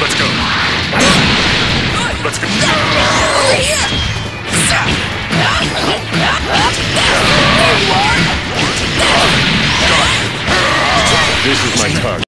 Let's go. Let's go. There you are! This is my target.